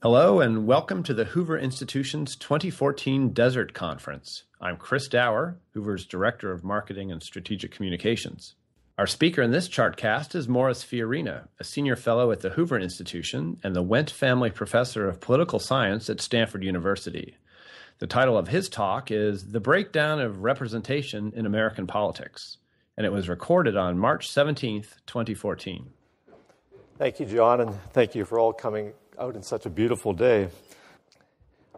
Hello, and welcome to the Hoover Institution's 2014 Desert Conference. I'm Chris Dauer, Hoover's Director of Marketing and Strategic Communications. Our speaker in this chartcast is Morris Fiorina, a senior fellow at the Hoover Institution and the Wendt Family Professor of Political Science at Stanford University. The title of his talk is The Breakdown of Representation in American Politics, and it was recorded on March 17th, 2014. Thank you, John, and thank you for all coming out in such a beautiful day.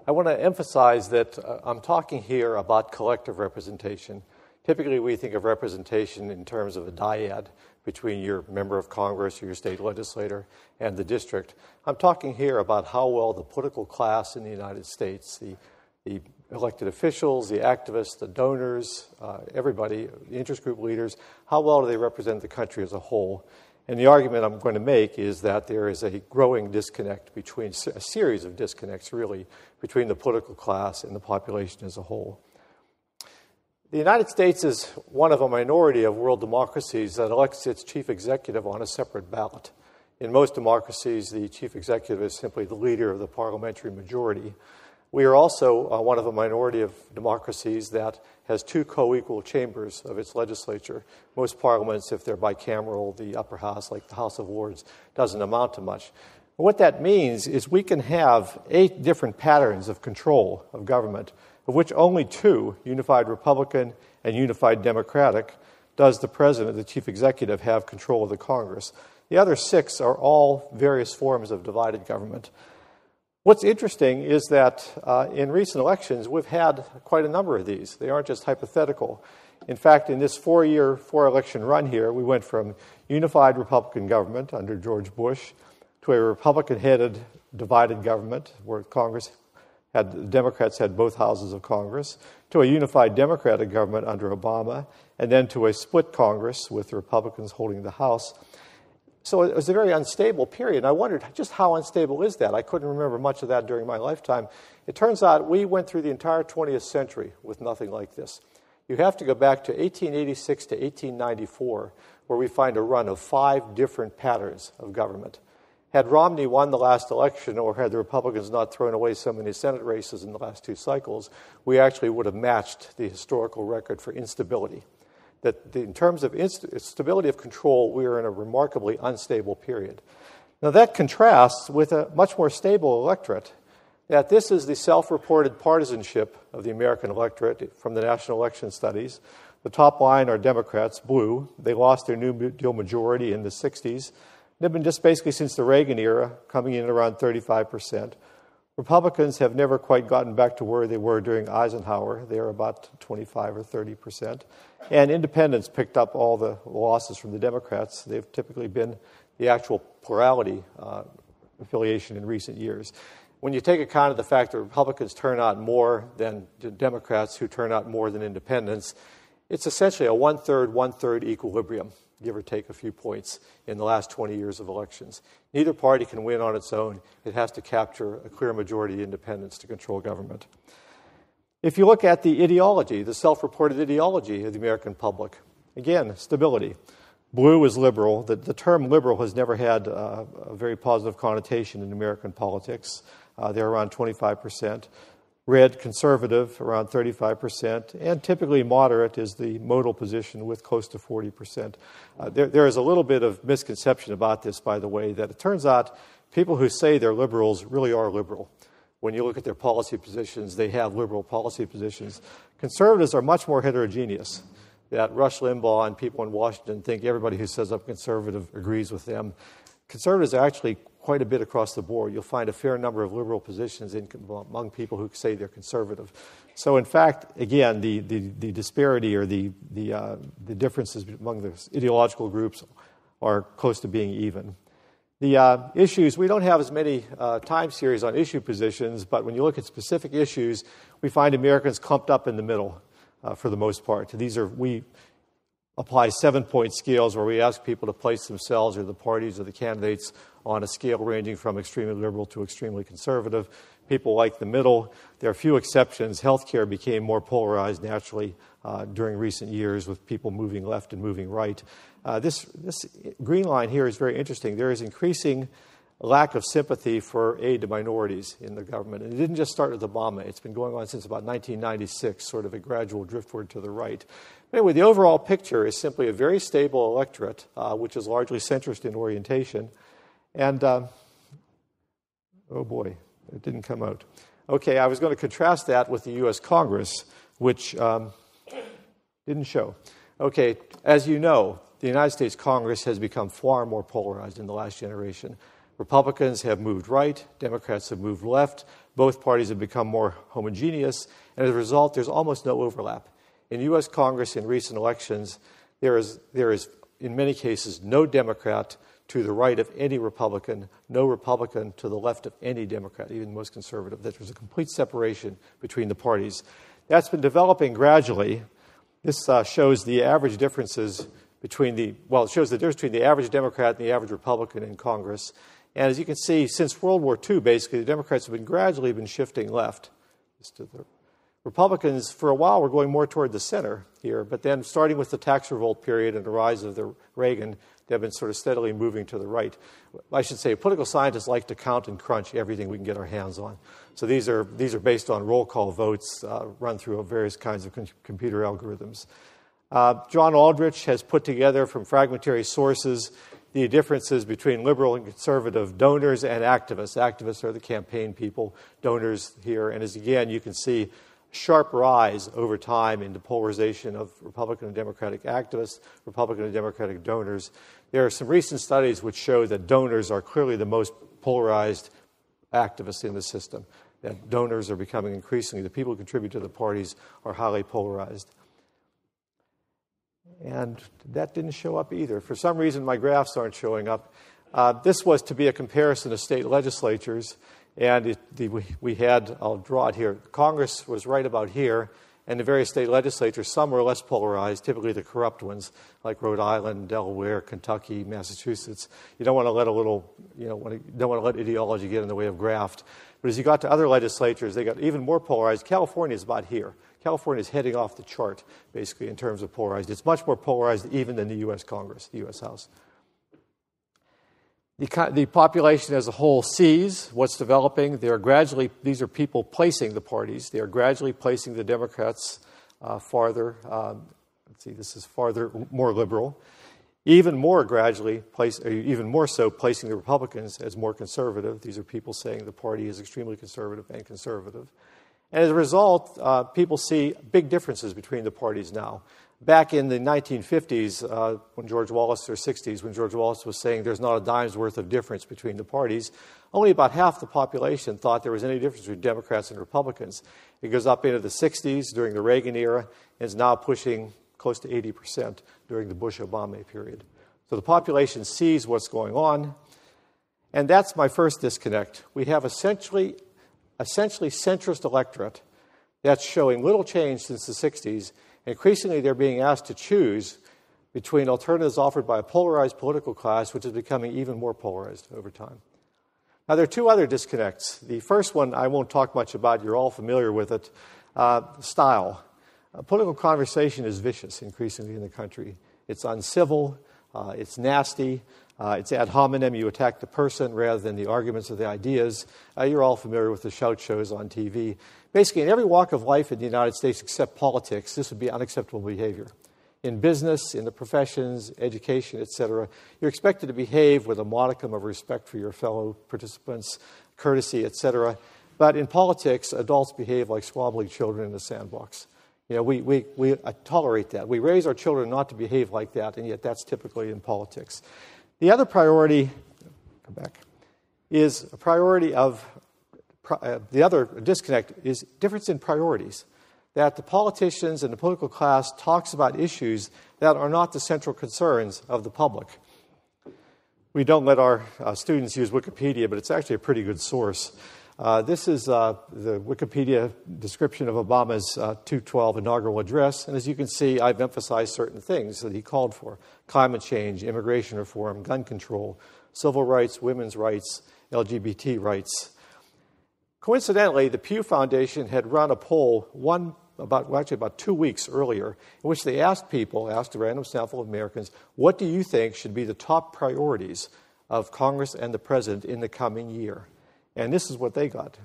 I want to emphasize that uh, I'm talking here about collective representation. Typically, we think of representation in terms of a dyad between your member of Congress or your state legislator and the district. I'm talking here about how well the political class in the United States, the, the elected officials, the activists, the donors, uh, everybody, the interest group leaders, how well do they represent the country as a whole? And the argument I'm going to make is that there is a growing disconnect between a series of disconnects, really, between the political class and the population as a whole. The United States is one of a minority of world democracies that elects its chief executive on a separate ballot. In most democracies, the chief executive is simply the leader of the parliamentary majority. We are also uh, one of a minority of democracies that has two co equal chambers of its legislature. Most parliaments, if they're bicameral, the upper house, like the House of Lords, doesn't amount to much. what that means is we can have eight different patterns of control of government, of which only two, unified Republican and unified Democratic, does the president, the chief executive, have control of the Congress. The other six are all various forms of divided government. What's interesting is that uh, in recent elections, we've had quite a number of these. They aren't just hypothetical. In fact, in this four year, four election run here, we went from unified Republican government under George Bush to a Republican headed divided government where Congress had, the Democrats had both houses of Congress, to a unified Democratic government under Obama, and then to a split Congress with the Republicans holding the House. So it was a very unstable period. And I wondered just how unstable is that? I couldn't remember much of that during my lifetime. It turns out we went through the entire 20th century with nothing like this. You have to go back to 1886 to 1894, where we find a run of five different patterns of government. Had Romney won the last election, or had the Republicans not thrown away so many Senate races in the last two cycles, we actually would have matched the historical record for instability that in terms of stability of control, we are in a remarkably unstable period. Now, that contrasts with a much more stable electorate. That this is the self reported partisanship of the American electorate from the National Election Studies. The top line are Democrats, blue. They lost their New Deal majority in the 60s. They've been just basically since the Reagan era, coming in around 35%. Republicans have never quite gotten back to where they were during Eisenhower. They're about 25 or 30 percent. And independents picked up all the losses from the Democrats. They've typically been the actual plurality uh, affiliation in recent years. When you take account of the fact that Republicans turn out more than Democrats who turn out more than independents, it's essentially a one third, one third equilibrium give or take a few points, in the last 20 years of elections. Neither party can win on its own. It has to capture a clear majority of independents to control government. If you look at the ideology, the self reported ideology of the American public, again, stability. Blue is liberal. The, the term liberal has never had uh, a very positive connotation in American politics. Uh, they're around 25 percent. Red, conservative, around 35%, and typically moderate is the modal position with close to 40%. Uh, there, there is a little bit of misconception about this, by the way, that it turns out people who say they're liberals really are liberal. When you look at their policy positions, they have liberal policy positions. Conservatives are much more heterogeneous. That Rush Limbaugh and people in Washington think everybody who says I'm conservative agrees with them. Conservatives are actually quite a bit across the board. You'll find a fair number of liberal positions in, among people who say they're conservative. So, in fact, again, the, the, the disparity or the, the, uh, the differences among the ideological groups are close to being even. The uh, issues, we don't have as many uh, time series on issue positions, but when you look at specific issues, we find Americans clumped up in the middle uh, for the most part. These are, we apply seven point scales where we ask people to place themselves or the parties or the candidates on a scale ranging from extremely liberal to extremely conservative. People like the middle. There are few exceptions. Healthcare became more polarized naturally uh, during recent years with people moving left and moving right. Uh, this, this green line here is very interesting. There is increasing lack of sympathy for aid to minorities in the government. And it didn't just start with Obama, it's been going on since about 1996, sort of a gradual driftward to the right. Anyway, the overall picture is simply a very stable electorate, uh, which is largely centrist in orientation. And, uh, oh boy, it didn't come out. Okay, I was going to contrast that with the US Congress, which um, didn't show. Okay, as you know, the United States Congress has become far more polarized in the last generation. Republicans have moved right, Democrats have moved left. Both parties have become more homogeneous, and as a result, there's almost no overlap. In U.S. Congress in recent elections, there is, there is in many cases, no Democrat to the right of any Republican, no Republican to the left of any Democrat, even the most conservative. That there's a complete separation between the parties. That's been developing gradually. This uh, shows the average differences between the, well, it shows the difference between the average Democrat and the average Republican in Congress. And as you can see, since World War II, basically, the Democrats have been gradually been shifting left. The Republicans, for a while, were going more toward the center here, but then starting with the tax revolt period and the rise of the Reagan, they've been sort of steadily moving to the right. I should say, political scientists like to count and crunch everything we can get our hands on. So these are, these are based on roll call votes uh, run through various kinds of computer algorithms. Uh, John Aldrich has put together from fragmentary sources the differences between liberal and conservative donors and activists. Activists are the campaign people, donors here. And as again, you can see sharp rise over time in the polarization of Republican and Democratic activists, Republican and Democratic donors. There are some recent studies which show that donors are clearly the most polarized activists in the system. That donors are becoming increasingly, the people who contribute to the parties are highly polarized. And that didn't show up either. For some reason, my graphs aren't showing up. Uh, this was to be a comparison of state legislatures, and it, the, we, we, had, I'll draw it here, Congress was right about here, and the various state legislatures, some were less polarized, typically the corrupt ones, like Rhode Island, Delaware, Kentucky, Massachusetts. You don't want to let a little, you know, don't want to let ideology get in the way of graft. But as you got to other legislatures, they got even more polarized. California is about here. California is heading off the chart, basically, in terms of polarized. It's much more polarized even than the U.S. Congress, the U.S. House. The, the population as a whole sees what's developing. They are gradually, these are people placing the parties. They are gradually placing the Democrats uh, farther. Um, let's see, this is farther, more liberal. Even more gradually, place, even more so, placing the Republicans as more conservative. These are people saying the party is extremely conservative and conservative. And as a result, uh, people see big differences between the parties now. Back in the 1950s, uh, when George Wallace, or 60s, when George Wallace was saying there's not a dime's worth of difference between the parties, only about half the population thought there was any difference between Democrats and Republicans. It goes up into the 60s during the Reagan era and is now pushing close to 80% during the Bush Obama period. So the population sees what's going on. And that's my first disconnect. We have essentially essentially centrist electorate that's showing little change since the 60s. Increasingly, they're being asked to choose between alternatives offered by a polarized political class, which is becoming even more polarized over time. Now, there are two other disconnects. The first one I won't talk much about, you're all familiar with it uh, style. Uh, political conversation is vicious increasingly in the country. It's uncivil, uh, it's nasty, uh, it's ad hominem. You attack the person rather than the arguments or the ideas. Uh, you're all familiar with the shout shows on TV. Basically, in every walk of life in the United States except politics, this would be unacceptable behavior. In business, in the professions, education, etc., you're expected to behave with a modicum of respect for your fellow participants, courtesy, etc. But in politics, adults behave like squabbling children in a sandbox. You know, we, we, we tolerate that. We raise our children not to behave like that, and yet that's typically in politics. The other priority, come back, is a priority of uh, the other disconnect is difference in priorities. That the politicians and the political class talks about issues that are not the central concerns of the public. We don't let our uh, students use Wikipedia, but it's actually a pretty good source. Uh, this is uh, the Wikipedia description of Obama's uh, 212 inaugural address. And as you can see, I've emphasized certain things that he called for climate change, immigration reform, gun control, civil rights, women's rights, LGBT rights. Coincidentally, the Pew Foundation had run a poll one about, well, actually about two weeks earlier, in which they asked people, asked a random sample of Americans, what do you think should be the top priorities of Congress and the President in the coming year? And this is what they got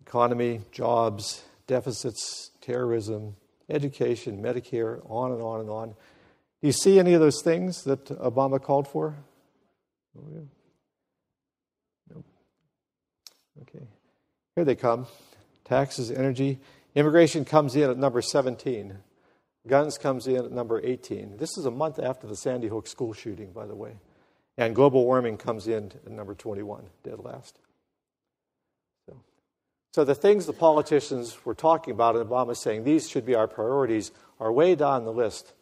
economy, jobs, deficits, terrorism, education, Medicare, on and on and on. Do you see any of those things that Obama called for? Oh, yeah. Okay. Here they come taxes, energy. Immigration comes in at number 17. Guns comes in at number 18. This is a month after the Sandy Hook school shooting, by the way. And global warming comes in at number 21, dead last. So, so the things the politicians were talking about, and Obama saying these should be our priorities, are way down the list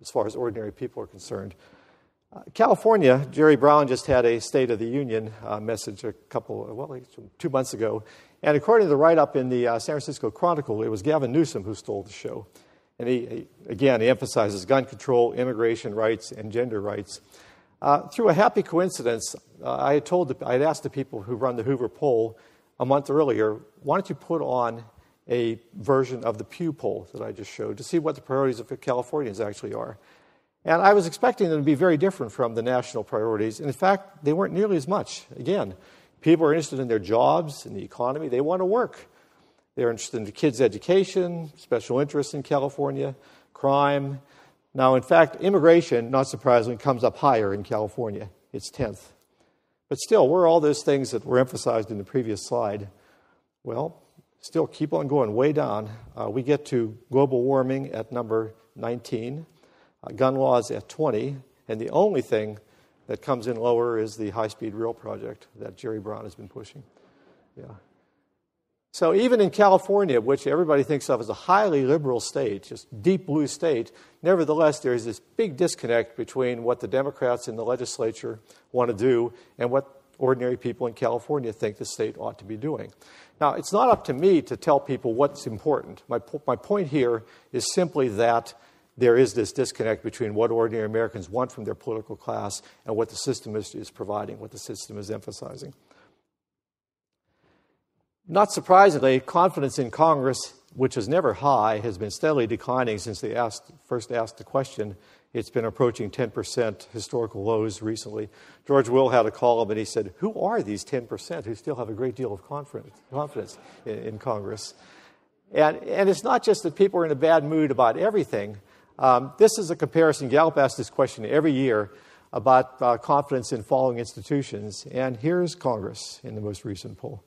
as far as ordinary people are concerned. Uh, California, Jerry Brown just had a State of the Union uh, message a couple, well, two months ago, and according to the write up in the uh, San Francisco Chronicle, it was Gavin Newsom who stole the show. And he, he again, he emphasizes gun control, immigration rights, and gender rights. Uh, through a happy coincidence, uh, I had told, I had asked the people who run the Hoover poll a month earlier, why don't you put on a version of the Pew poll that I just showed to see what the priorities of Californians actually are. And I was expecting them to be very different from the national priorities. And in fact, they weren't nearly as much. Again, People are interested in their jobs, and the economy. They want to work. They're interested in kids' education, special interests in California, crime. Now, in fact, immigration, not surprisingly, comes up higher in California. It's 10th. But still, where are all those things that were emphasized in the previous slide? Well, still keep on going way down. Uh, we get to global warming at number 19, uh, gun laws at 20, and the only thing that comes in lower is the high speed rail project that Jerry Brown has been pushing. Yeah. So even in California, which everybody thinks of as a highly liberal state, just deep blue state, nevertheless, there is this big disconnect between what the Democrats in the legislature want to do and what ordinary people in California think the state ought to be doing. Now, it's not up to me to tell people what's important. My, my point here is simply that there is this disconnect between what ordinary Americans want from their political class and what the system is, is providing, what the system is emphasizing. Not surprisingly, confidence in Congress, which is never high, has been steadily declining since they asked, first asked the question. It's been approaching 10% historical lows recently. George Will had a column and he said, Who are these 10% who still have a great deal of confidence, in, in Congress? And, and it's not just that people are in a bad mood about everything, um, this is a comparison. Gallup asks this question every year about uh, confidence in following institutions. And here's Congress in the most recent poll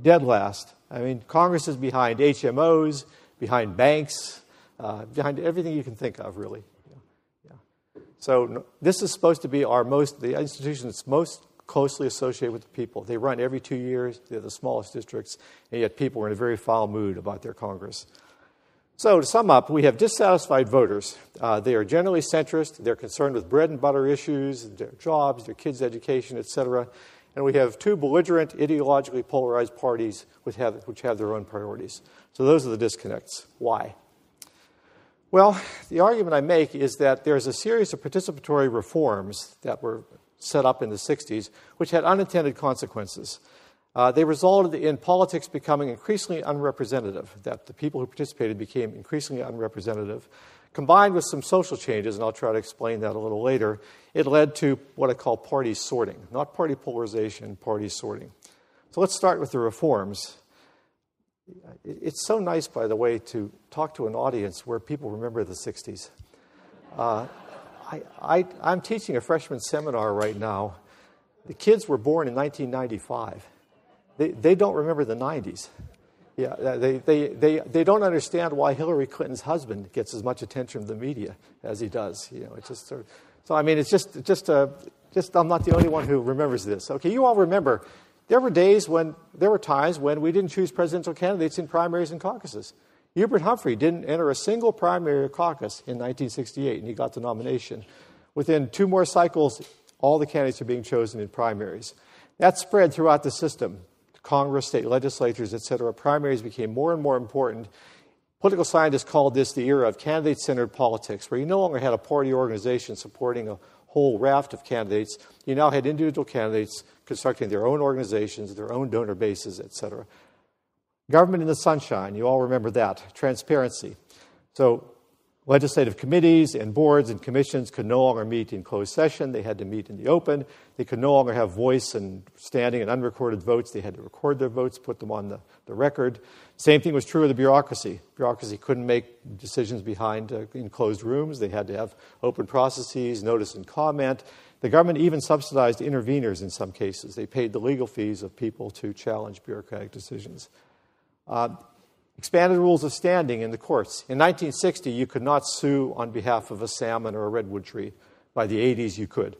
dead last. I mean, Congress is behind HMOs, behind banks, uh, behind everything you can think of, really. Yeah. Yeah. So, this is supposed to be our most, the institution that's most closely associated with the people. They run every two years, they're the smallest districts, and yet people are in a very foul mood about their Congress. So, to sum up, we have dissatisfied voters. Uh, they are generally centrist. They're concerned with bread and butter issues, their jobs, their kids' education, etc. And we have two belligerent, ideologically polarized parties which have, which have their own priorities. So, those are the disconnects. Why? Well, the argument I make is that there's a series of participatory reforms that were set up in the 60s which had unintended consequences. Uh, they resulted in politics becoming increasingly unrepresentative, that the people who participated became increasingly unrepresentative. Combined with some social changes, and I'll try to explain that a little later, it led to what I call party sorting, not party polarization, party sorting. So let's start with the reforms. It's so nice, by the way, to talk to an audience where people remember the 60s. Uh, I, am teaching a freshman seminar right now. The kids were born in 1995 they, they don't remember the 90s. Yeah, they, they, they, they don't understand why Hillary Clinton's husband gets as much attention from the media as he does. You know, it's just sort of, so I mean, it's just, just, uh, just I'm not the only one who remembers this. Okay, you all remember there were days when, there were times when we didn't choose presidential candidates in primaries and caucuses. Hubert Humphrey didn't enter a single primary or caucus in 1968, and he got the nomination. Within two more cycles, all the candidates are being chosen in primaries. That spread throughout the system. Congress, state legislatures, et cetera, primaries became more and more important. Political scientists called this the era of candidate centered politics, where you no longer had a party organization supporting a whole raft of candidates. You now had individual candidates constructing their own organizations, their own donor bases, et cetera. Government in the sunshine, you all remember that. Transparency. So, legislative committees and boards and commissions could no longer meet in closed session. They had to meet in the open. They could no longer have voice and standing and unrecorded votes. They had to record their votes, put them on the, the record. Same thing was true of the bureaucracy. Bureaucracy couldn't make decisions behind uh, in closed rooms. They had to have open processes, notice and comment. The government even subsidized interveners in some cases. They paid the legal fees of people to challenge bureaucratic decisions. Uh, expanded rules of standing in the courts. In 1960, you could not sue on behalf of a salmon or a redwood tree. By the 80s, you could.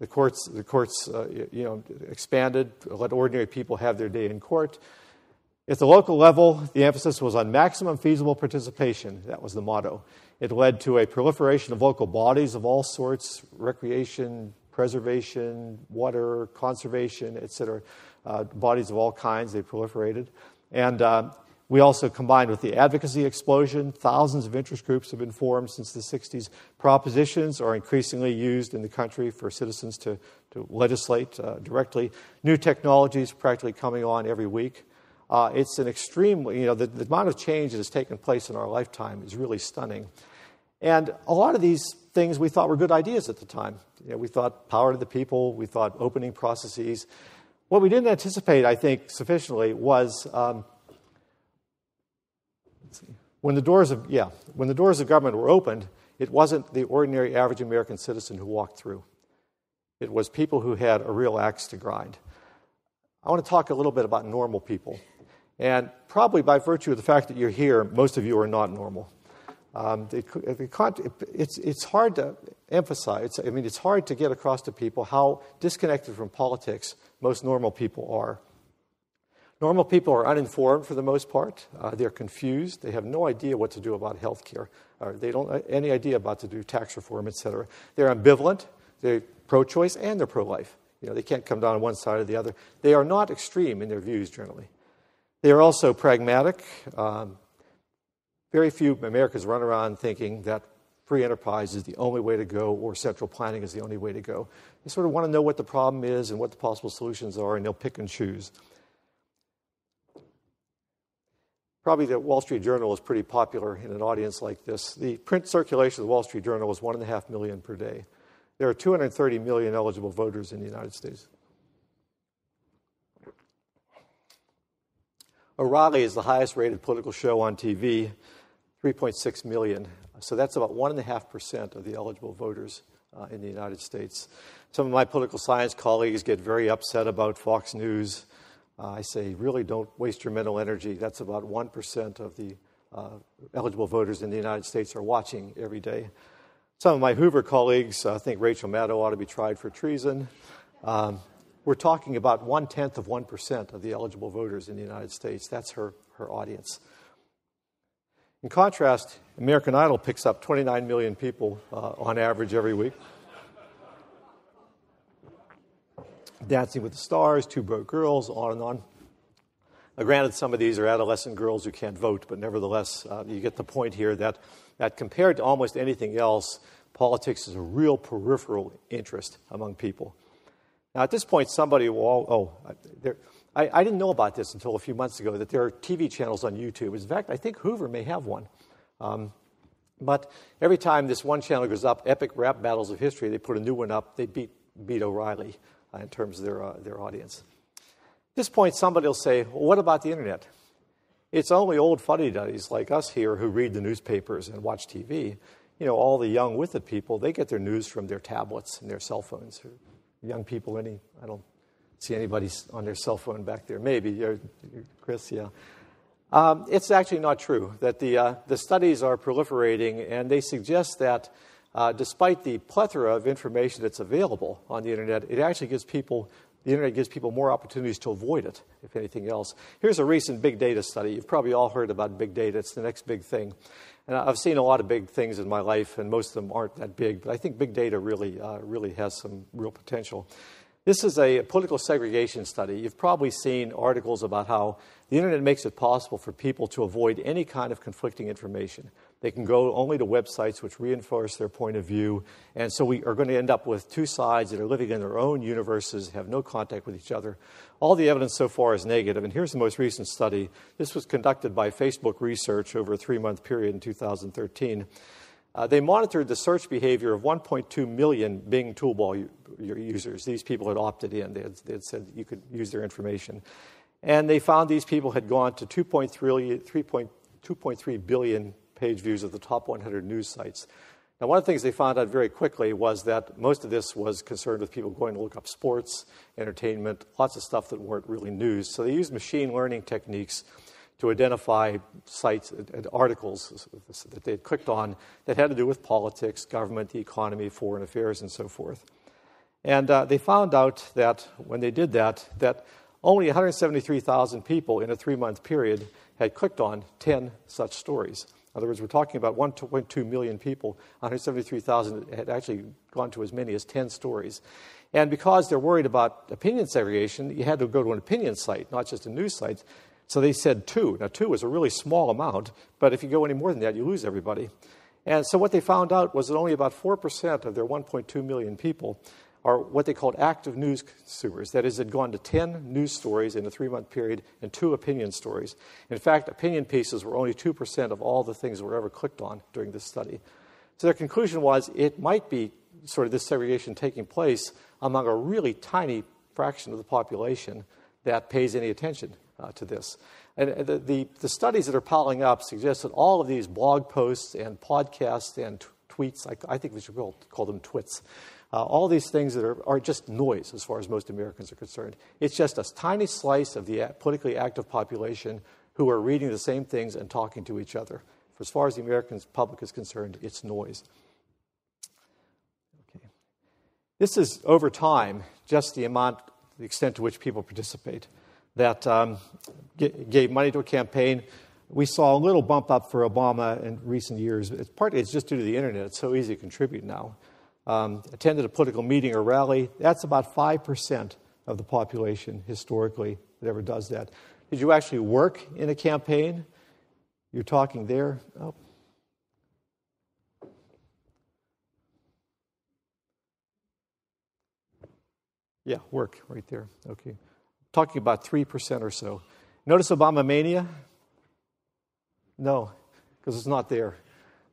The courts, the courts uh, you know, expanded, let ordinary people have their day in court. At the local level, the emphasis was on maximum feasible participation. That was the motto. It led to a proliferation of local bodies of all sorts recreation, preservation, water, conservation, et cetera. Uh, bodies of all kinds, they proliferated. And uh, we also combined with the advocacy explosion. Thousands of interest groups have been formed since the 60s. Propositions are increasingly used in the country for citizens to, to legislate uh, directly. New technologies practically coming on every week. Uh, it's an extreme, you know, the, the, amount of change that has taken place in our lifetime is really stunning. And a lot of these things we thought were good ideas at the time. You know, we thought power to the people, we thought opening processes. What we didn't anticipate, I think, sufficiently was um, when the doors of yeah, when the doors of government were opened, it wasn't the ordinary average American citizen who walked through. It was people who had a real axe to grind. I want to talk a little bit about normal people. And probably by virtue of the fact that you're here, most of you are not normal. Um, it, it, it's, it's hard to emphasize, I mean, it's hard to get across to people how disconnected from politics most normal people are. Normal people are uninformed for the most part. Uh, they're confused. They have no idea what to do about health care. They don't have any idea about to do tax reform, et cetera. They're ambivalent. They're pro choice and they're pro life. You know, they can't come down on one side or the other. They are not extreme in their views generally. They are also pragmatic. Um, very few Americans run around thinking that free enterprise is the only way to go or central planning is the only way to go. They sort of want to know what the problem is and what the possible solutions are, and they'll pick and choose. Probably the Wall Street Journal is pretty popular in an audience like this. The print circulation of the Wall Street Journal is one and a half million per day. There are 230 million eligible voters in the United States. O'Reilly is the highest rated political show on TV, 3.6 million. So that's about 1.5% of the eligible voters uh, in the United States. Some of my political science colleagues get very upset about Fox News. Uh, I say, really don't waste your mental energy. That's about 1% of the uh, eligible voters in the United States are watching every day. Some of my Hoover colleagues uh, think Rachel Maddow ought to be tried for treason. Um, we're talking about one tenth of 1% of the eligible voters in the United States. That's her, her audience. In contrast, American Idol picks up 29 million people uh, on average every week. Dancing with the Stars, Two Broke Girls, on and on. Now, granted, some of these are adolescent girls who can't vote, but nevertheless, uh, you get the point here that that compared to almost anything else, politics is a real peripheral interest among people. Now, at this point, somebody will, oh, there, I, I, didn't know about this until a few months ago that there are TV channels on YouTube. In fact, I think Hoover may have one. Um, but every time this one channel goes up, Epic Rap Battles of History, they put a new one up. They beat, beat O'Reilly uh, in terms of their, uh, their audience. At this point, somebody will say, well, what about the internet? It's only old fuddy duddies like us here who read the newspapers and watch TV. You know, all the young with it people, they get their news from their tablets and their cell phones. Young people, any, I don't see anybody on their cell phone back there. Maybe, you're, you're Chris, yeah. Um, it's actually not true that the, uh, the studies are proliferating, and they suggest that uh, despite the plethora of information that's available on the internet, it actually gives people the internet gives people more opportunities to avoid it, if anything else. Here's a recent big data study. You've probably all heard about big data, it's the next big thing. And I've seen a lot of big things in my life, and most of them aren't that big, but I think big data really, uh, really has some real potential. This is a political segregation study. You've probably seen articles about how the internet makes it possible for people to avoid any kind of conflicting information. They can go only to websites which reinforce their point of view. And so we are going to end up with two sides that are living in their own universes, have no contact with each other. All the evidence so far is negative. And here's the most recent study. This was conducted by Facebook Research over a three month period in 2013. Uh, they monitored the search behavior of 1.2 million Bing Toolbar users. These people had opted in, they had, they had said you could use their information. And they found these people had gone to 2.3 billion page views of the top 100 news sites. Now, one of the things they found out very quickly was that most of this was concerned with people going to look up sports, entertainment, lots of stuff that weren't really news. So they used machine learning techniques to identify sites and articles that they had clicked on that had to do with politics, government, the economy, foreign affairs, and so forth. And uh, they found out that when they did that, that only 173,000 people in a three-month period had clicked on 10 such stories. In other words, we're talking about 1.2 million people, 173,000 had actually gone to as many as 10 stories. And because they're worried about opinion segregation, you had to go to an opinion site, not just a news site. So they said two. Now, two is a really small amount, but if you go any more than that, you lose everybody. And so what they found out was that only about 4% of their 1.2 million people are what they called active news consumers. That is, had gone to 10 news stories in a three month period and two opinion stories. In fact, opinion pieces were only 2% of all the things that were ever clicked on during this study. So their conclusion was it might be sort of this segregation taking place among a really tiny fraction of the population that pays any attention uh, to this. And the, the, the, studies that are piling up suggest that all of these blog posts and podcasts and t- tweets, I, I, think we should call, call them twits, uh, all these things that are, are just noise as far as most Americans are concerned. It's just a tiny slice of the politically active population who are reading the same things and talking to each other. For as far as the American public is concerned, it's noise. Okay. This is over time just the amount, the extent to which people participate. That um, gave money to a campaign. We saw a little bump up for Obama in recent years. It's partly it's just due to the internet. It's so easy to contribute now um, attended a political meeting or rally. That's about 5% of the population historically that ever does that. Did you actually work in a campaign? You're talking there. Oh. Yeah, work right there. Okay. Talking about 3% or so. Notice Obama mania? No, because it's not there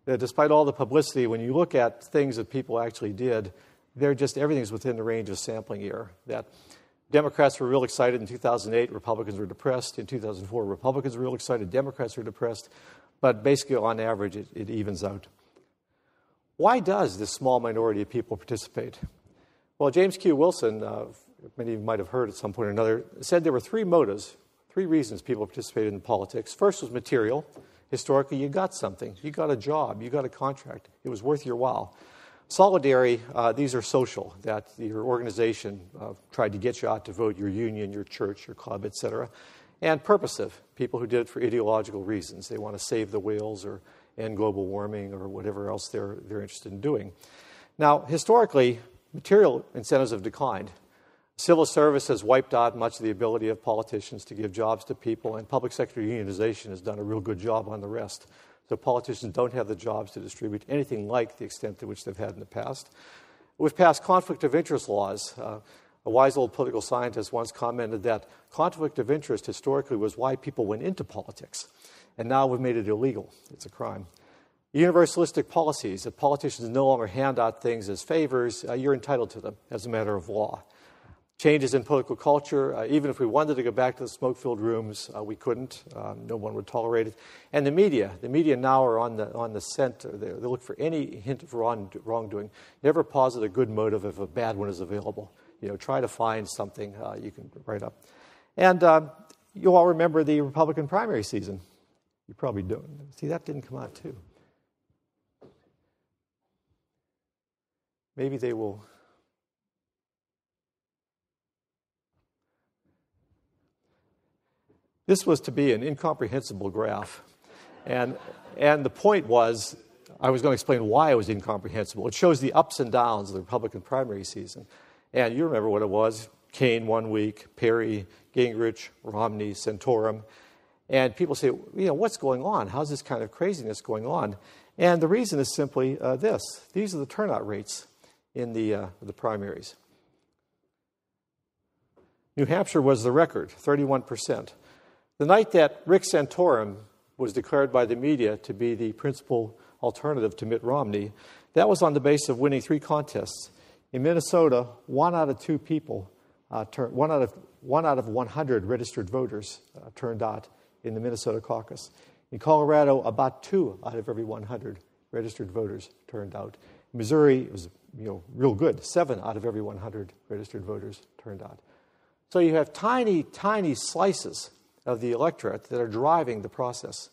that despite all the publicity, when you look at things that people actually did, they're just everything's within the range of sampling error. That Democrats were real excited in 2008, Republicans were depressed. In 2004, Republicans were real excited, Democrats were depressed. But basically, on average, it, it evens out. Why does this small minority of people participate? Well, James Q. Wilson, uh, many of you might have heard at some point or another, said there were three motives, three reasons people participated in politics. First was material. Historically, you got something. You got a job. You got a contract. It was worth your while. Solidary, uh, these are social, that your organization uh, tried to get you out to vote, your union, your church, your club, etc. And purposive, people who did it for ideological reasons. They want to save the whales or end global warming or whatever else they're, they're interested in doing. Now, historically, material incentives have declined. Civil service has wiped out much of the ability of politicians to give jobs to people, and public sector unionization has done a real good job on the rest. So politicians don't have the jobs to distribute anything like the extent to which they've had in the past. We've passed conflict of interest laws. Uh, a wise old political scientist once commented that conflict of interest historically was why people went into politics, and now we've made it illegal. It's a crime. Universalistic policies, that politicians no longer hand out things as favors, uh, you're entitled to them as a matter of law changes in political culture. Uh, even if we wanted to go back to the smoke filled rooms, uh, we couldn't. Um, no one would tolerate it. And the media, the media now are on the, on the scent. They, they look for any hint of wrong, wrongdoing. Never posit a good motive if a bad one is available. You know, try to find something uh, you can write up. And um, you all remember the Republican primary season. You probably don't. See, that didn't come out too. Maybe they will This was to be an incomprehensible graph. And, and the point was, I was going to explain why it was incomprehensible. It shows the ups and downs of the Republican primary season. And you remember what it was Cain one week, Perry, Gingrich, Romney, Santorum. And people say, you know, what's going on? How's this kind of craziness going on? And the reason is simply uh, this these are the turnout rates in the, uh, the primaries. New Hampshire was the record, 31%. The night that Rick Santorum was declared by the media to be the principal alternative to Mitt Romney, that was on the basis of winning three contests. In Minnesota, one out of two people, uh, one, out of, one out of 100 registered voters uh, turned out in the Minnesota caucus. In Colorado, about two out of every 100 registered voters turned out. In Missouri, it was you know, real good. Seven out of every 100 registered voters turned out. So you have tiny, tiny slices of the electorate that are driving the process.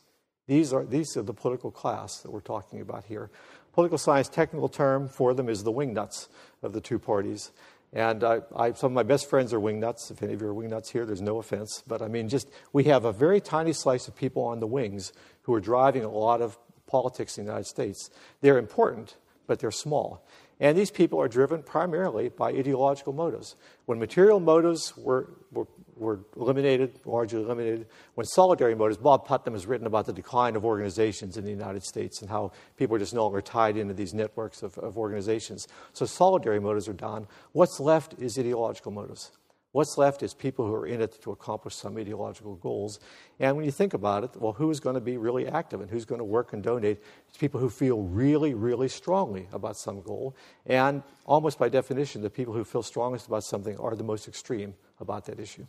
These are, these are the political class that we're talking about here. Political science technical term for them is the wingnuts of the two parties. And I, I, some of my best friends are wingnuts. If any of you are wingnuts here, there's no offense. But I mean, just we have a very tiny slice of people on the wings who are driving a lot of politics in the United States. They're important, but they're small. And these people are driven primarily by ideological motives. When material motives were, were, were, eliminated, largely eliminated, when solidary motives, Bob Putnam has written about the decline of organizations in the United States and how people are just no longer tied into these networks of, of organizations. So solidary motives are done. What's left is ideological motives. What's left is people who are in it to accomplish some ideological goals. And when you think about it, well, who's going to be really active and who's going to work and donate? It's people who feel really, really strongly about some goal. And almost by definition, the people who feel strongest about something are the most extreme about that issue.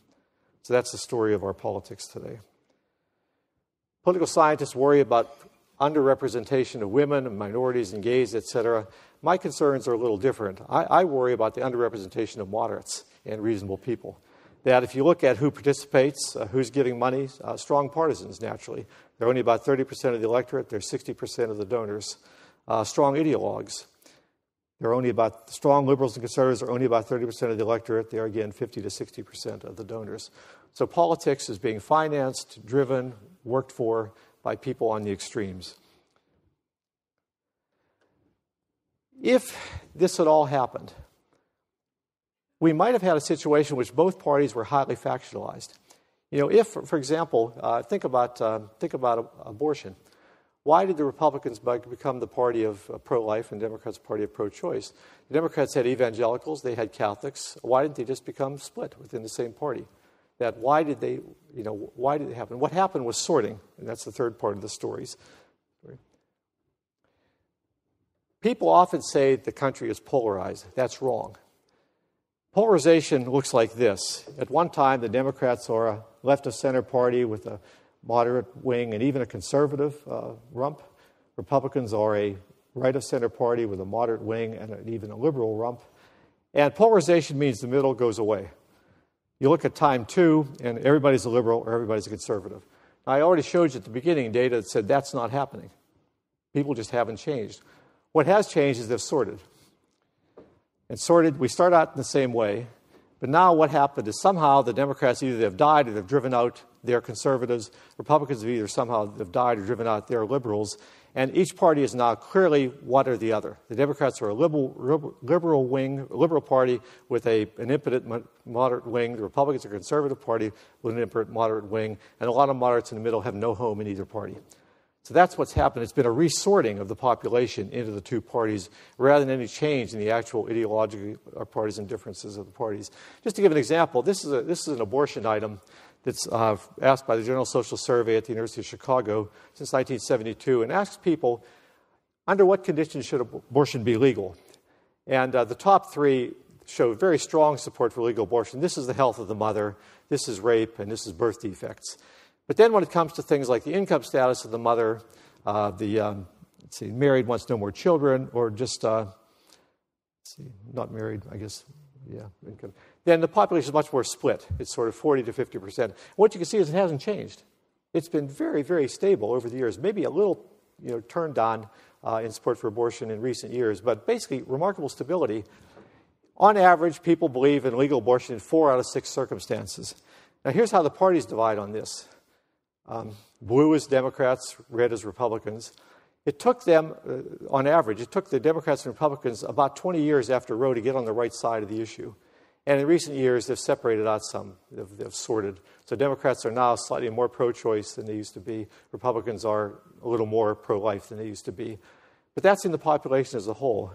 So that's the story of our politics today. Political scientists worry about underrepresentation of women and minorities and gays, etc. My concerns are a little different. I, I worry about the underrepresentation of moderates and reasonable people. That if you look at who participates, uh, who's giving money, uh, strong partisans naturally. They're only about 30% of the electorate, they're 60% of the donors. Uh, strong ideologues. They're only about, strong liberals and conservatives are only about 30% of the electorate. They're again 50 to 60% of the donors. So politics is being financed, driven, worked for by people on the extremes. If this had all happened, we might have had a situation which both parties were highly factionalized. You know, if, for example, uh, think about, uh, think about abortion. Why did the Republicans become the party of uh, pro life and Democrats the party of pro choice? The Democrats had evangelicals, they had Catholics. Why didn't they just become split within the same party? That why did they, you know, why did it happen? What happened was sorting, and that's the third part of the stories. People often say the country is polarized. That's wrong. Polarization looks like this. At one time, the Democrats are a left of center party with a moderate wing and even a conservative uh, rump. Republicans are a right of center party with a moderate wing and an, even a liberal rump. And polarization means the middle goes away. You look at time two, and everybody's a liberal or everybody's a conservative. I already showed you at the beginning data that said that's not happening. People just haven't changed. What has changed is they've sorted and sorted. We start out in the same way. But now what happened is somehow the Democrats either have died or they've driven out their conservatives. Republicans have either somehow have died or driven out their liberals. And each party is now clearly one or the other. The Democrats are a liberal, liberal wing, liberal party with a, an impotent moderate wing. The Republicans are a conservative party with an impotent moderate wing. And a lot of moderates in the middle have no home in either party. So that's what's happened. It's been a resorting of the population into the two parties rather than any change in the actual ideological uh, partisan differences of the parties. Just to give an example, this is, a, this is an abortion item that's uh, asked by the General Social Survey at the University of Chicago since 1972 and asks people under what conditions should abortion be legal? And uh, the top three show very strong support for legal abortion. This is the health of the mother, this is rape, and this is birth defects. But then when it comes to things like the income status of the mother, uh, the um, let's see, married wants no more children, or just uh, see, not married, I guess, yeah, income. Then the population is much more split. It's sort of 40 to 50 percent. What you can see is it hasn't changed. It's been very, very stable over the years. Maybe a little, you know, turned on uh, in support for abortion in recent years, but basically remarkable stability. On average, people believe in legal abortion in four out of six circumstances. Now, here's how the parties divide on this. Um, blue as Democrats, red as Republicans. It took them, uh, on average, it took the Democrats and Republicans about 20 years after Roe to get on the right side of the issue. And in recent years, they've separated out some, they've, they've sorted. So Democrats are now slightly more pro choice than they used to be. Republicans are a little more pro life than they used to be. But that's in the population as a whole.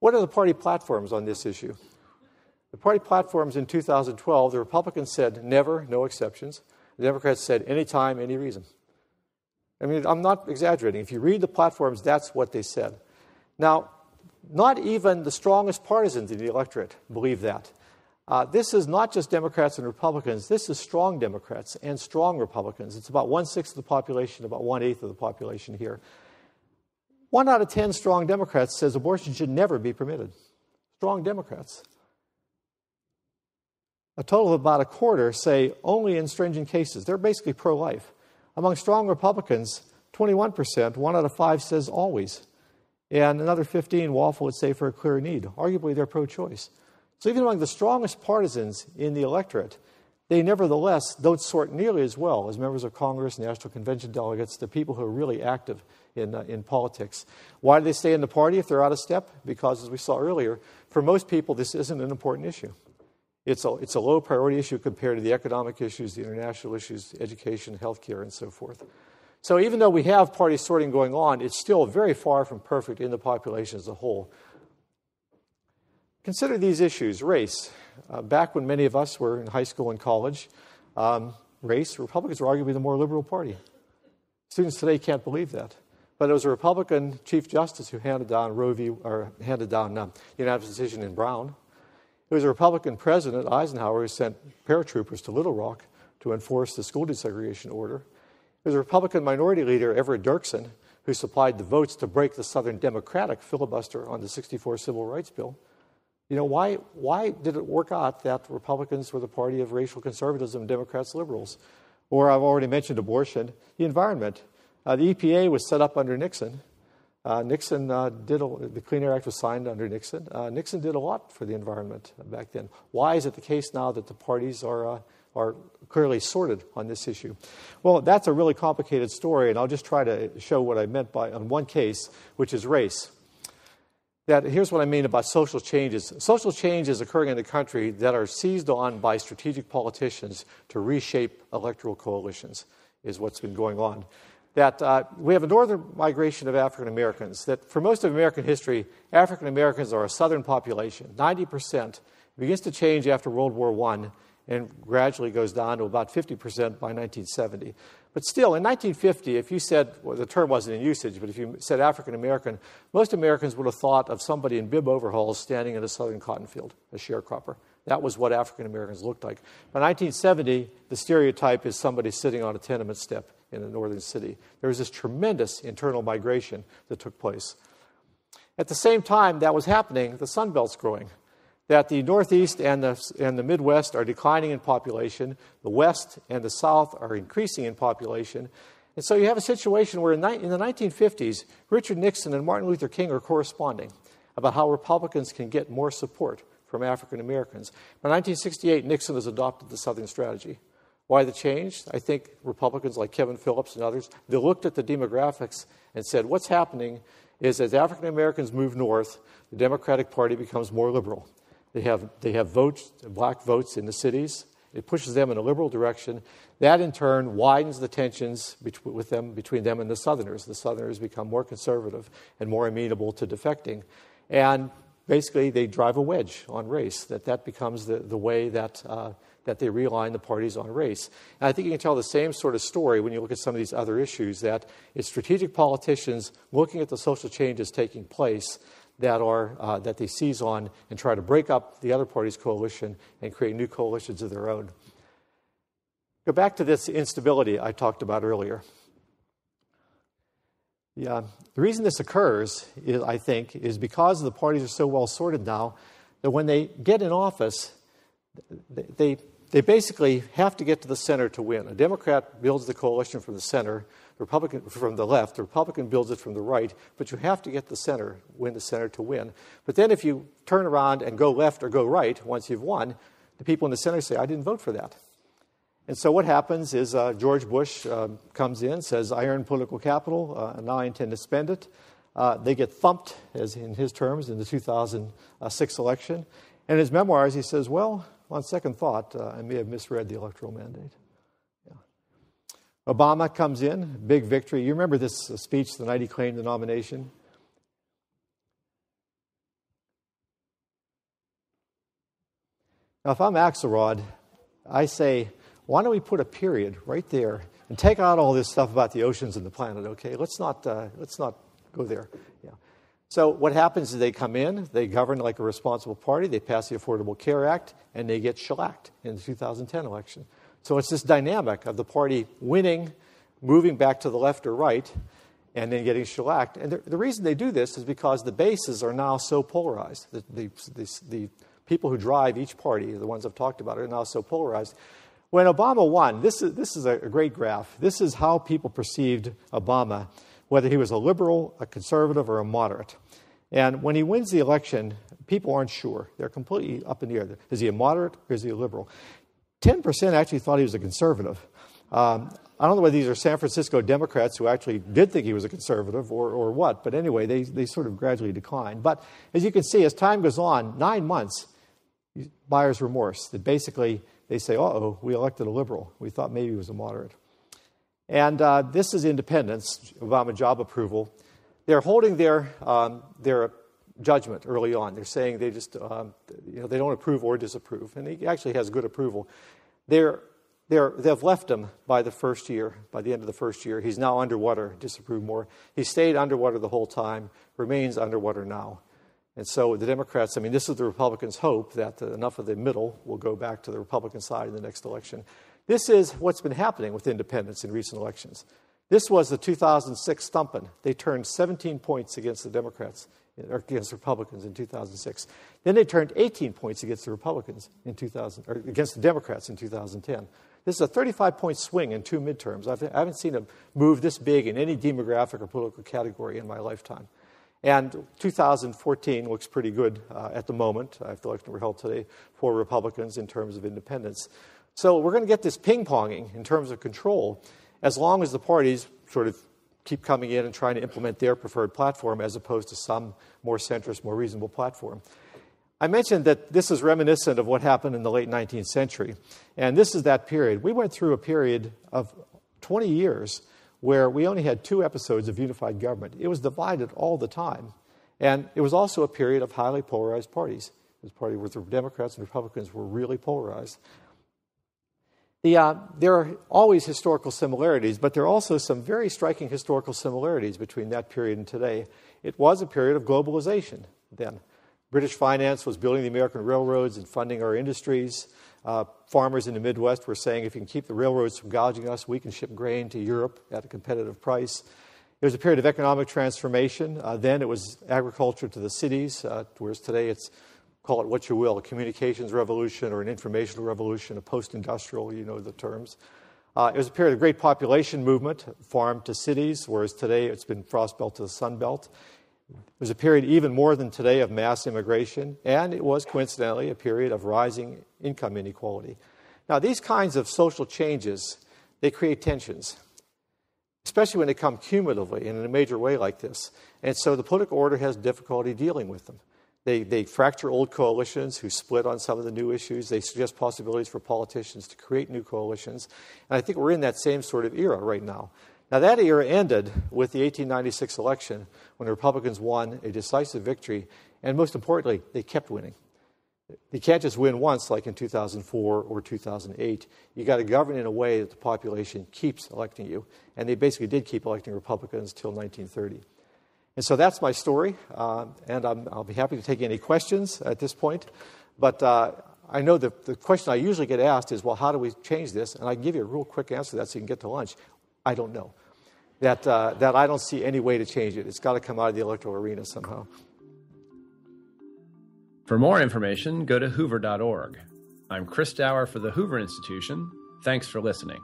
What are the party platforms on this issue? The party platforms in 2012, the Republicans said never, no exceptions. The Democrats said anytime, any reason. I mean, I'm not exaggerating. If you read the platforms, that's what they said. Now, not even the strongest partisans in the electorate believe that. Uh, this is not just Democrats and Republicans. This is strong Democrats and strong Republicans. It's about one sixth of the population, about one eighth of the population here. One out of ten strong Democrats says abortion should never be permitted. Strong Democrats. A total of about a quarter say only in stringent cases. They're basically pro life. Among strong Republicans, 21%, one out of five says always. And another 15, Waffle would say for a clear need. Arguably, they're pro choice. So even among the strongest partisans in the electorate, they nevertheless don't sort nearly as well as members of Congress, National Convention delegates, the people who are really active in, uh, in politics. Why do they stay in the party if they're out of step? Because, as we saw earlier, for most people, this isn't an important issue. It's a, it's a low priority issue compared to the economic issues, the international issues, education, healthcare, and so forth. So even though we have party sorting going on, it's still very far from perfect in the population as a whole. Consider these issues race. Uh, back when many of us were in high school and college, um, race, Republicans were arguably the more liberal party. Students today can't believe that. But it was a Republican Chief Justice who handed down Roe v. or handed down um, unanimous decision in Brown. It was a Republican President, Eisenhower, who sent paratroopers to Little Rock to enforce the school desegregation order. It was a Republican Minority Leader, Everett Dirksen, who supplied the votes to break the Southern Democratic filibuster on the 64 Civil Rights Bill. You know, why, why did it work out that Republicans were the party of racial conservatism, Democrats liberals? Or I've already mentioned abortion, the environment. Uh, the EPA was set up under Nixon. Uh, Nixon uh, did a, the Clean Air Act was signed under Nixon. Uh, Nixon did a lot for the environment back then. Why is it the case now that the parties are uh, are clearly sorted on this issue? Well, that's a really complicated story, and I'll just try to show what I meant by on one case, which is race. That here's what I mean about social changes. Social changes occurring in the country that are seized on by strategic politicians to reshape electoral coalitions is what's been going on that uh, we have a northern migration of African Americans, that for most of American history, African Americans are a southern population. 90% begins to change after World War I and gradually goes down to about 50% by 1970. But still, in 1950, if you said, well, the term wasn't in usage, but if you said African American, most Americans would have thought of somebody in bib overalls standing in a southern cotton field, a sharecropper. That was what African Americans looked like. By 1970, the stereotype is somebody sitting on a tenement step in the northern city. There was this tremendous internal migration that took place. At the same time that was happening, the Sun Belt's growing. That the Northeast and the, and the Midwest are declining in population, the West and the South are increasing in population. And so you have a situation where in, in the 1950s, Richard Nixon and Martin Luther King are corresponding about how Republicans can get more support from African Americans. By 1968, Nixon has adopted the Southern strategy. Why the change? I think Republicans like Kevin Phillips and others, they looked at the demographics and said, what's happening is as African Americans move north, the Democratic Party becomes more liberal. They have, they have votes, black votes in the cities. It pushes them in a liberal direction. That in turn widens the tensions with them, between them and the Southerners. The Southerners become more conservative and more amenable to defecting. And basically, they drive a wedge on race, that that becomes the, the way that uh, that they realign the parties on race. And I think you can tell the same sort of story when you look at some of these other issues that it's strategic politicians looking at the social changes taking place that are uh, that they seize on and try to break up the other party's coalition and create new coalitions of their own. Go back to this instability I talked about earlier. Yeah, the reason this occurs, is, I think, is because the parties are so well sorted now that when they get in office, they, they basically have to get to the center to win. A Democrat builds the coalition from the center, the Republican from the left, the Republican builds it from the right, but you have to get the center, win the center to win. But then if you turn around and go left or go right once you've won, the people in the center say, I didn't vote for that. And so what happens is uh, George Bush uh, comes in, says, I earned political capital, uh, and now I intend to spend it. Uh, they get thumped, as in his terms, in the 2006 election. And in his memoirs, he says, Well, on second thought, uh, I may have misread the electoral mandate. Yeah. Obama comes in, big victory. You remember this uh, speech the night he claimed the nomination? Now, if I'm Axelrod, I say, why don't we put a period right there and take out all this stuff about the oceans and the planet? Okay, let's not uh, let's not go there. Yeah. So what happens is they come in, they govern like a responsible party, they pass the Affordable Care Act, and they get shellacked in the 2010 election. So it's this dynamic of the party winning, moving back to the left or right, and then getting shellacked. And the, the reason they do this is because the bases are now so polarized. The, the, the, the people who drive each party, the ones I've talked about, are now so polarized. When Obama won, this is, this is a, a great graph. This is how people perceived Obama, whether he was a liberal, a conservative, or a moderate. And when he wins the election, people aren't sure. They're completely up in the air. Is he a moderate or is he a liberal? 10% actually thought he was a conservative. Um, I don't know whether these are San Francisco Democrats who actually did think he was a conservative or, or what, but anyway, they, they sort of gradually declined. But as you can see, as time goes on, nine months, buyer's remorse. That basically they say, uh oh, we elected a liberal. We thought maybe he was a moderate. And uh, this is independence, Obama job approval. They're holding their, um, their judgment early on. They're saying they just, um, you know, they don't approve or disapprove. And he actually has good approval. They're, they're, they've left him by the first year, by the end of the first year. He's now underwater, disapprove more. He stayed underwater the whole time, remains underwater now. And so the Democrats, I mean, this is the Republicans' hope that enough of the middle will go back to the Republican side in the next election. This is what's been happening with independents in recent elections. This was the 2006 stumping. They turned 17 points against the Democrats, or against Republicans in 2006. Then they turned 18 points against the Republicans in 2000, or against the Democrats in 2010. This is a 35 point swing in two midterms. I've, I haven't seen a move this big in any demographic or political category in my lifetime. And 2014 looks pretty good uh, at the moment. I If the election were held today for Republicans in terms of independence. So we're going to get this ping ponging in terms of control as long as the parties sort of keep coming in and trying to implement their preferred platform as opposed to some more centrist, more reasonable platform. I mentioned that this is reminiscent of what happened in the late 19th century. And this is that period. We went through a period of 20 years where we only had two episodes of unified government. It was divided all the time. And it was also a period of highly polarized parties. This party where the Democrats and Republicans were really polarized. The, uh, there are always historical similarities, but there are also some very striking historical similarities between that period and today. It was a period of globalization then. British finance was building the American railroads and funding our industries. Uh, farmers in the Midwest were saying if you can keep the railroads from gouging us, we can ship grain to Europe at a competitive price. It was a period of economic transformation. Uh, then it was agriculture to the cities, uh, whereas today it's call it what you will, a communications revolution or an informational revolution, a post industrial, you know the terms. Uh, it was a period of great population movement, farm to cities, whereas today it's been frost belt to the sun belt. It was a period even more than today of mass immigration, and it was coincidentally a period of rising income inequality. Now, these kinds of social changes, they create tensions, especially when they come cumulatively and in a major way like this. And so the political order has difficulty dealing with them. They, they fracture old coalitions who split on some of the new issues. They suggest possibilities for politicians to create new coalitions. And I think we're in that same sort of era right now. Now, that era ended with the 1896 election when the Republicans won a decisive victory, and most importantly, they kept winning. You can't just win once like in 2004 or 2008. You got to govern in a way that the population keeps electing you. And they basically did keep electing Republicans until 1930. And so that's my story, uh, and i will be happy to take any questions at this point. But uh, I know the, the question I usually get asked is, well, how do we change this? And I can give you a real quick answer to that so you can get to lunch. I don't know. That, uh, that I don't see any way to change it. It's got to come out of the electoral arena somehow. For more information, go to hoover.org. I'm Chris Dauer for the Hoover Institution. Thanks for listening.